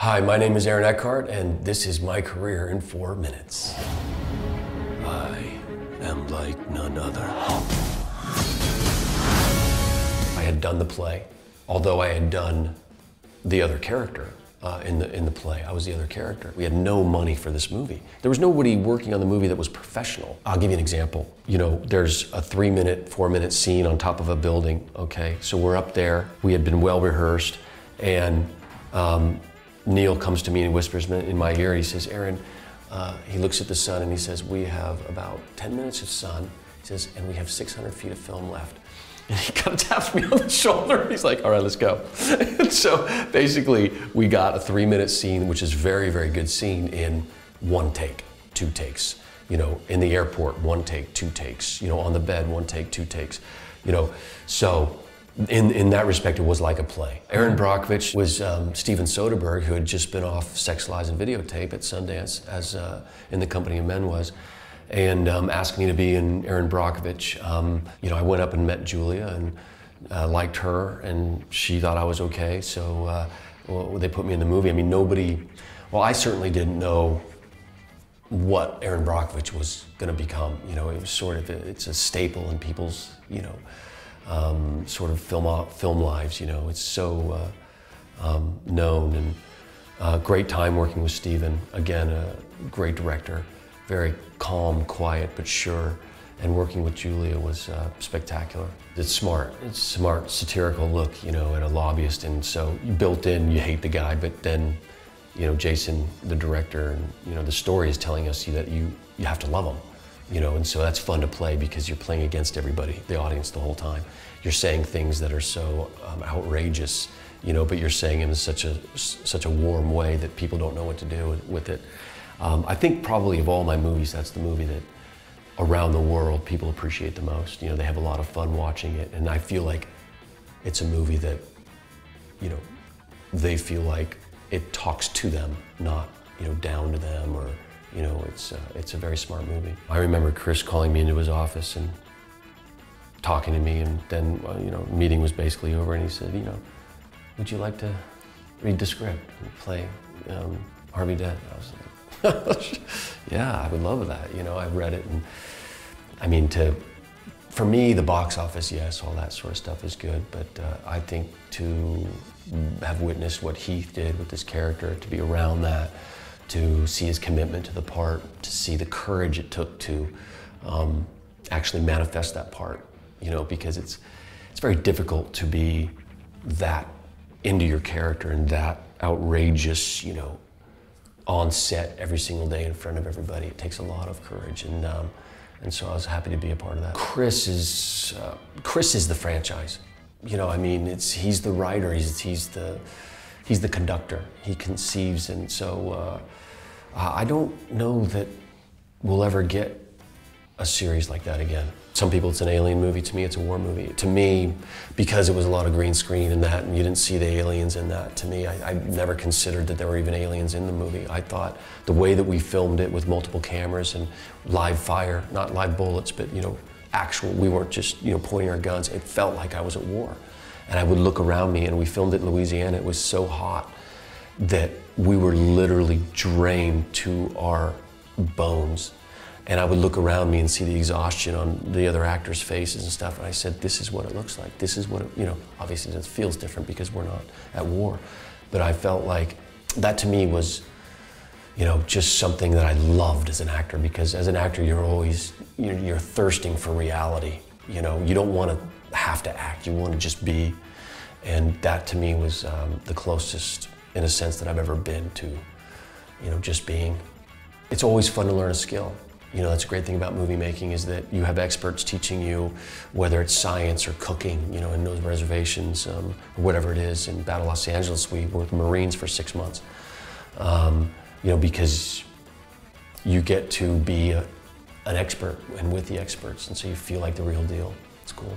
Hi, my name is Aaron Eckhart, and this is my career in four minutes. I am like none other. I had done the play, although I had done the other character uh, in the in the play. I was the other character. We had no money for this movie. There was nobody working on the movie that was professional. I'll give you an example. You know, there's a three-minute, four-minute scene on top of a building. Okay, so we're up there. We had been well rehearsed, and um, Neil comes to me and whispers in my ear. He says, "Aaron." Uh, he looks at the sun and he says, "We have about 10 minutes of sun." He says, "And we have 600 feet of film left." And he kind of taps me on the shoulder. He's like, all right, let's go. and so basically, we got a three minute scene, which is very, very good scene in one take, two takes. You know, in the airport, one take, two takes. You know, on the bed, one take, two takes. You know, so in, in that respect, it was like a play. Erin Brockovich was um, Steven Soderbergh, who had just been off Sex, Lies, and Videotape at Sundance, as uh, in the Company of Men was and um, asked me to be in Erin Brockovich. Um, you know, I went up and met Julia and uh, liked her, and she thought I was okay. So uh, well, they put me in the movie. I mean, nobody. Well, I certainly didn't know what Erin Brockovich was going to become. You know, it was sort of a, it's a staple in people's you know um, sort of film film lives. You know, it's so uh, um, known and. Uh, great time working with Steven. Again, a great director very calm, quiet, but sure. And working with Julia was uh, spectacular. It's smart. It's smart, satirical look, you know, at a lobbyist. And so built in, you hate the guy, but then, you know, Jason, the director, and, you know, the story is telling us that you, you have to love him, you know, and so that's fun to play because you're playing against everybody, the audience, the whole time. You're saying things that are so um, outrageous, you know, but you're saying them in such a, such a warm way that people don't know what to do with it. Um, I think probably of all my movies, that's the movie that around the world people appreciate the most. You know, they have a lot of fun watching it, and I feel like it's a movie that, you know, they feel like it talks to them, not you know down to them or you know it's uh, it's a very smart movie. I remember Chris calling me into his office and talking to me, and then uh, you know meeting was basically over, and he said, you know, would you like to read the script and play um, Harvey Dent? I was like, yeah, I would love that. You know, I've read it and I mean, to, for me, the box office, yes, all that sort of stuff is good, but uh, I think to have witnessed what Heath did with this character, to be around that, to see his commitment to the part, to see the courage it took to um, actually manifest that part, you know, because it's, it's very difficult to be that into your character and that outrageous, you know, on set every single day in front of everybody. It takes a lot of courage, and um, and so I was happy to be a part of that. Chris is uh, Chris is the franchise. You know, I mean, it's he's the writer. He's he's the he's the conductor. He conceives, and so uh, I don't know that we'll ever get a series like that again. Some people, it's an alien movie. To me, it's a war movie. To me, because it was a lot of green screen and that, and you didn't see the aliens in that, to me, I, I never considered that there were even aliens in the movie. I thought the way that we filmed it with multiple cameras and live fire, not live bullets, but, you know, actual, we weren't just, you know, pointing our guns. It felt like I was at war. And I would look around me, and we filmed it in Louisiana. It was so hot that we were literally drained to our bones and I would look around me and see the exhaustion on the other actors' faces and stuff. And I said, this is what it looks like. This is what, it, you know, obviously it feels different because we're not at war. But I felt like that to me was, you know, just something that I loved as an actor because as an actor, you're always, you're, you're thirsting for reality. You know, you don't want to have to act, you want to just be. And that to me was um, the closest, in a sense, that I've ever been to, you know, just being. It's always fun to learn a skill. You know, that's a great thing about movie making is that you have experts teaching you, whether it's science or cooking, you know, in those reservations, um, or whatever it is. In Battle Los Angeles, we worked with Marines for six months, um, you know, because you get to be a, an expert and with the experts, and so you feel like the real deal. It's cool.